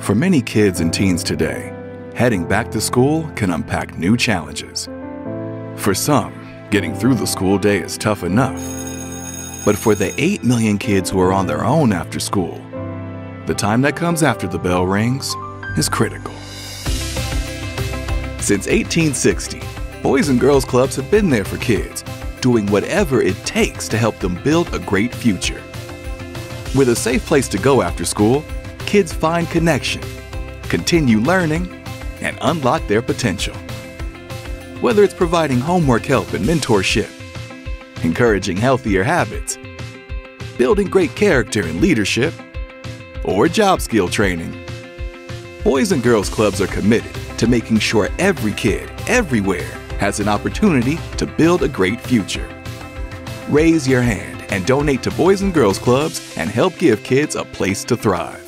For many kids and teens today, heading back to school can unpack new challenges. For some, getting through the school day is tough enough. But for the 8 million kids who are on their own after school, the time that comes after the bell rings is critical. Since 1860, Boys and Girls Clubs have been there for kids, doing whatever it takes to help them build a great future. With a safe place to go after school, kids find connection, continue learning, and unlock their potential. Whether it's providing homework help and mentorship, encouraging healthier habits, building great character and leadership, or job skill training, Boys and Girls Clubs are committed to making sure every kid, everywhere, has an opportunity to build a great future. Raise your hand and donate to Boys and Girls Clubs and help give kids a place to thrive.